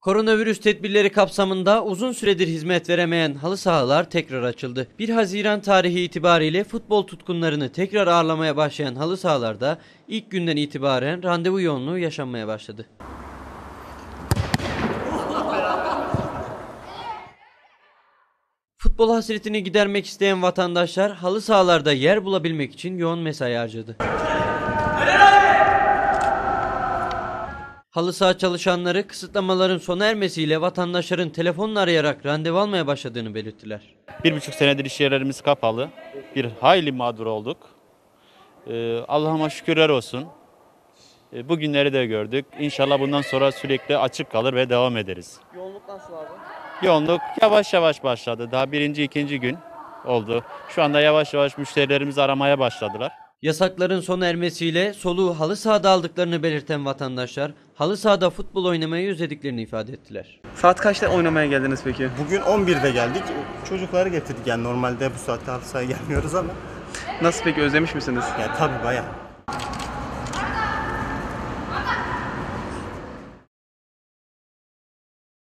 Koronavirüs tedbirleri kapsamında uzun süredir hizmet veremeyen halı sahalar tekrar açıldı. 1 Haziran tarihi itibariyle futbol tutkunlarını tekrar ağırlamaya başlayan halı sahalarda ilk günden itibaren randevu yoğunluğu yaşanmaya başladı. Futbol hasretini gidermek isteyen vatandaşlar halı sahalarda yer bulabilmek için yoğun mesai harcadı. Halı saha çalışanları kısıtlamaların sona ermesiyle vatandaşların telefonla arayarak randevu almaya başladığını belirttiler. Bir buçuk senedir iş yerlerimiz kapalı. Bir hayli mağdur olduk. Ee, Allah'ıma şükürler olsun. Ee, bugünleri de gördük. İnşallah bundan sonra sürekli açık kalır ve devam ederiz. Yoğunluk nasıl abi? Yoğunluk yavaş yavaş başladı. Daha birinci, ikinci gün oldu. Şu anda yavaş yavaş müşterilerimizi aramaya başladılar. Yasakların sona ermesiyle soluğu halı sahada aldıklarını belirten vatandaşlar halı sahada futbol oynamayı özlediklerini ifade ettiler. Saat kaçta oynamaya geldiniz peki? Bugün 11'de geldik. Çocukları getirdik yani normalde bu saatte halı sahaya gelmiyoruz ama Nasıl peki özlemiş misiniz? ya tabii bayağı.